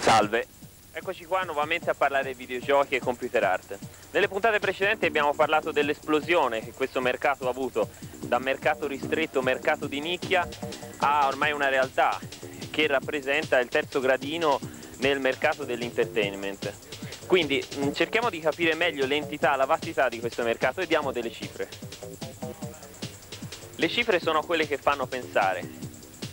Salve, eccoci qua nuovamente a parlare di videogiochi e computer art. Nelle puntate precedenti abbiamo parlato dell'esplosione che questo mercato ha avuto, da mercato ristretto, mercato di nicchia, a ormai una realtà che rappresenta il terzo gradino nel mercato dell'entertainment. Quindi mh, cerchiamo di capire meglio l'entità, la vastità di questo mercato e diamo delle cifre. Le cifre sono quelle che fanno pensare.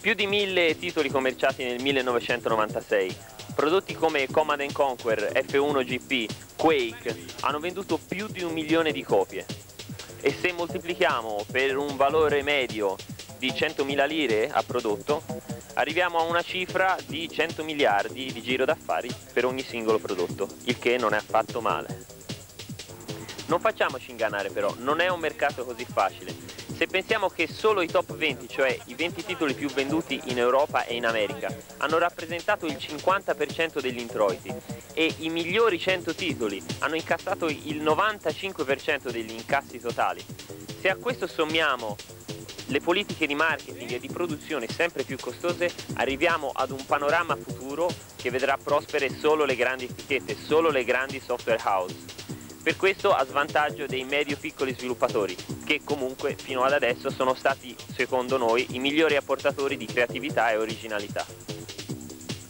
Più di mille titoli commerciati nel 1996, prodotti come Command Conquer, F1 GP, Quake hanno venduto più di un milione di copie. E se moltiplichiamo per un valore medio di 100.000 lire a prodotto, arriviamo a una cifra di 100 miliardi di giro d'affari per ogni singolo prodotto, il che non è affatto male. Non facciamoci ingannare però, non è un mercato così facile. Se pensiamo che solo i top 20, cioè i 20 titoli più venduti in Europa e in America, hanno rappresentato il 50% degli introiti e i migliori 100 titoli hanno incassato il 95% degli incassi totali, se a questo sommiamo le politiche di marketing e di produzione sempre più costose, arriviamo ad un panorama futuro che vedrà prospere solo le grandi etichette, solo le grandi software house. Per questo a svantaggio dei medio-piccoli sviluppatori, che comunque fino ad adesso sono stati, secondo noi, i migliori apportatori di creatività e originalità.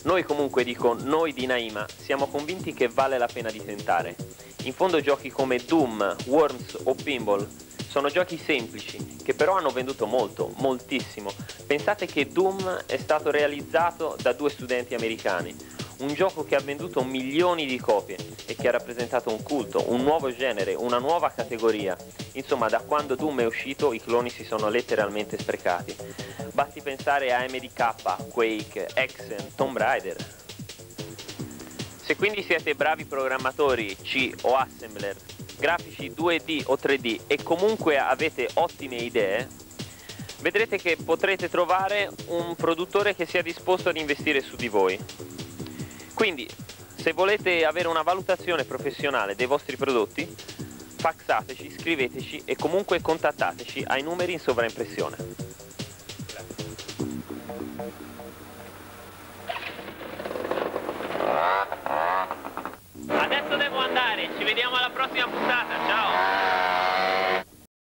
Noi comunque, dico, noi di Naima, siamo convinti che vale la pena di tentare. In fondo giochi come Doom, Worms o Pinball sono giochi semplici, che però hanno venduto molto, moltissimo. Pensate che Doom è stato realizzato da due studenti americani, un gioco che ha venduto milioni di copie e che ha rappresentato un culto, un nuovo genere, una nuova categoria. Insomma, da quando Doom è uscito i cloni si sono letteralmente sprecati. Basti pensare a MDK, Quake, Exen, Tomb Raider. Se quindi siete bravi programmatori C o assembler, grafici 2D o 3D e comunque avete ottime idee, vedrete che potrete trovare un produttore che sia disposto ad investire su di voi. Quindi, se volete avere una valutazione professionale dei vostri prodotti, faxateci, scriveteci e comunque contattateci ai numeri in sovraimpressione. Adesso devo andare, ci vediamo alla prossima puntata, ciao!